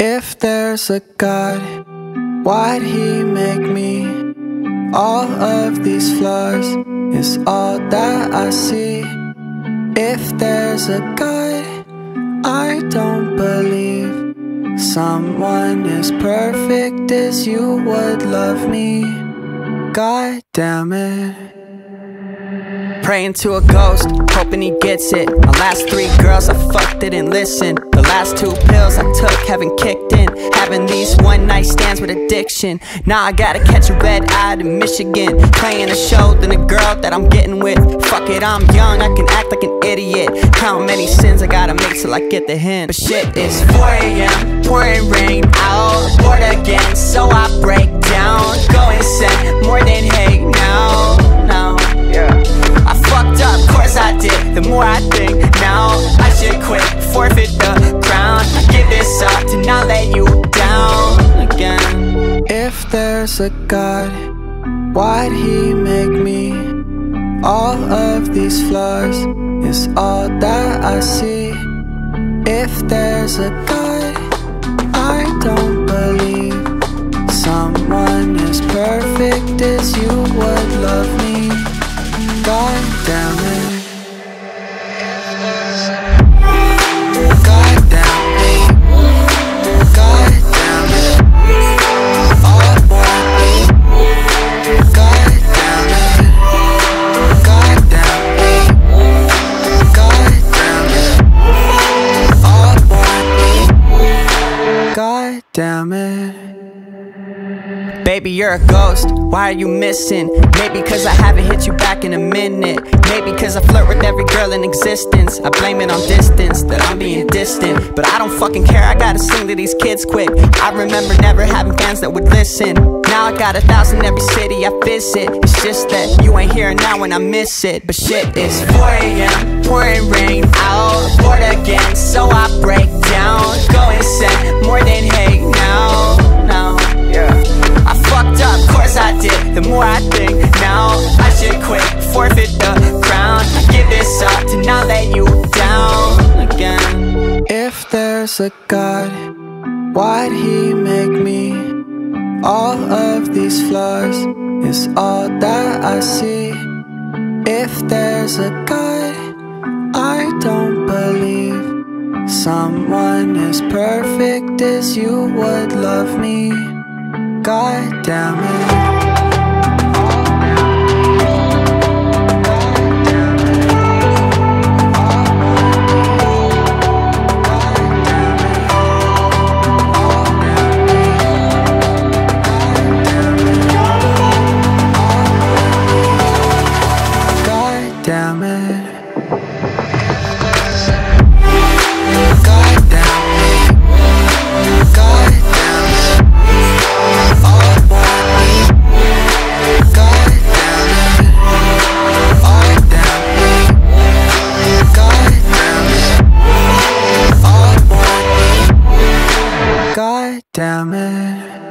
If there's a God, why'd He make me? All of these flaws is all that I see. If there's a God, I don't believe someone as perfect as you would love me. God damn it. Praying to a ghost, hoping he gets it. My last three girls, I fucked didn't listen. The last two pills I took haven't kicked in. Having these one night stands with addiction. Now I gotta catch a red eye to Michigan. Playing a show, than a girl that I'm getting with. Fuck it, I'm young, I can act like an idiot. How many sins I gotta make till I get the hint? But shit, it's 4 a.m., pouring rain out. Bored again, so I break down. Go insane, more than hate now. Now, yeah. I fucked up, course I did. The more I think, now I should quit, forfeit If there's a God, why'd He make me? All of these flaws is all that I see. If there's a God, damn it. Baby, you're a ghost. Why are you missing? Maybe cause I haven't hit you back in a minute. Maybe cause I flirt with every girl in existence. I blame it on distance, that I'm being distant. But I don't fucking care, I gotta sing to these kids quick. I remember never having fans that would listen. Now I got a thousand every city I visit. It's just that you ain't here now when I miss it. But shit, it's 4 a.m., this up to not let you down again. If there's a God, why'd He make me? All of these flaws is all that I see. If there's a God, I don't believe someone as perfect as you would love me. God damn it. Damn it.